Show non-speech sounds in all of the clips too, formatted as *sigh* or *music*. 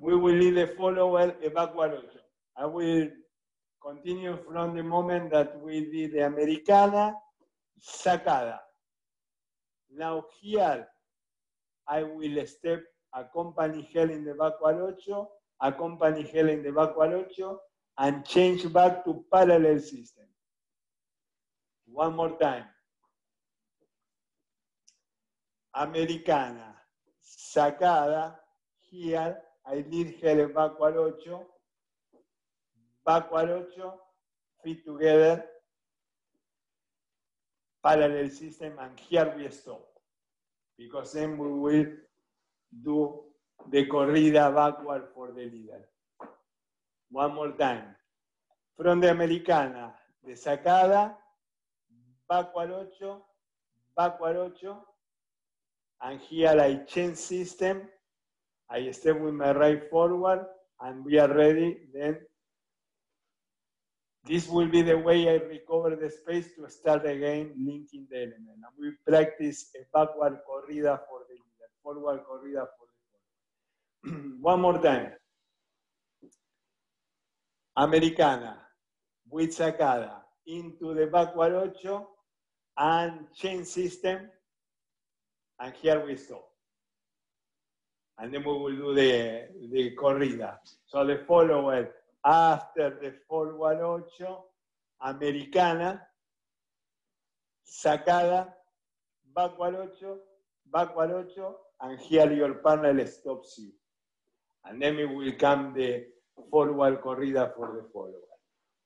we will lead follower a backward 8. I will continue from the moment that we did the Americana, sacada. Now here, I will step accompany her in the backward 8, accompany her in the backward 8, and change back to parallel system. One more time. Americana, sacada, here, I lead her backward 8, backward 8, feet together, parallel system, and here we stop. Because then we will do the corrida backward for the leader. One more time. From the Americana, de sacada, backward 8, backward 8, and here I change system, I step with my right forward, and we are ready, then this will be the way I recover the space to start again linking the element. And we practice a backward corrida for the leader, forward corrida for the forward. *clears throat* One more time. Americana, with sacada, into the backward 8, and chain system, and here we stop. And then we will do the, corrida. So the follower after the forward 8, americana, sacada, backward 8, backward 8, and here your partner stops you. And then it will come the forward corrida for the follower.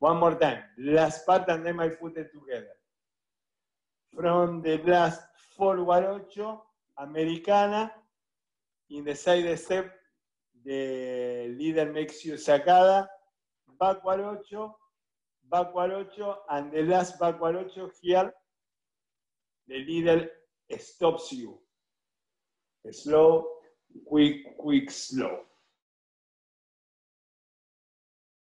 One more time. Last part and then I put it together. From the last forward 8, americana, in the side step, the leader makes you sacada, backward 8, backward 8, and the last backward 8 here, the leader stops you. Slow, quick, quick, slow.